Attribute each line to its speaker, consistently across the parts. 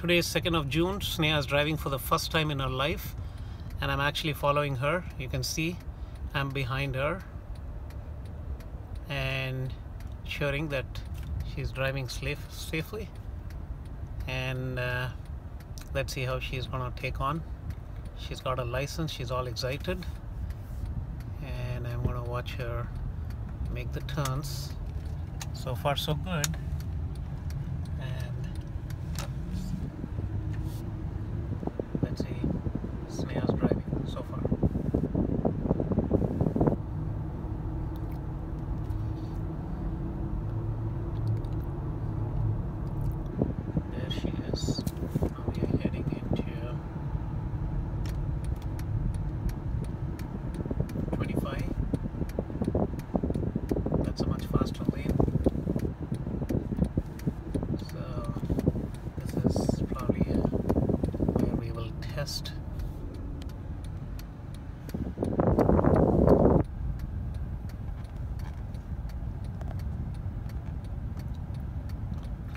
Speaker 1: Today is 2nd of June. Sneha is driving for the first time in her life and I'm actually following her. You can see I'm behind her and ensuring that she's driving safe, safely and uh, let's see how she's gonna take on. She's got a license, she's all excited and I'm gonna watch her make the turns. So far so good. And let's see Sneha's driving so far. There she is. Now we are heading into 25. That's a much faster lane. So this is probably uh, where we will test.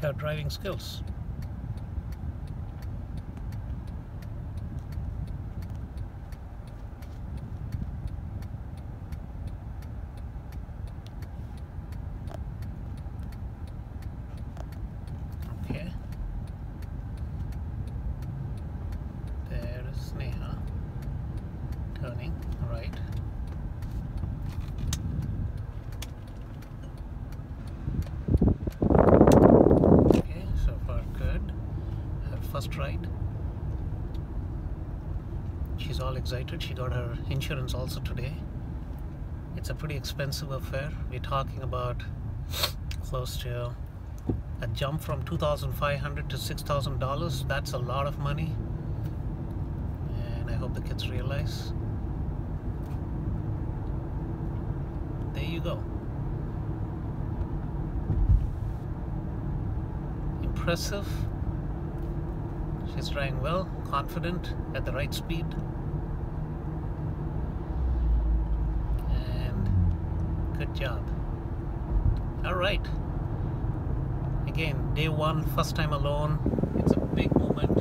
Speaker 1: Our driving skills. Turning right. Okay, so far good. Her first ride. She's all excited. She got her insurance also today. It's a pretty expensive affair. We're talking about close to a jump from 2500 to $6,000. That's a lot of money. And I hope the kids realize. There you go. Impressive. She's driving well, confident, at the right speed. And good job. All right again day one first time alone it's a big moment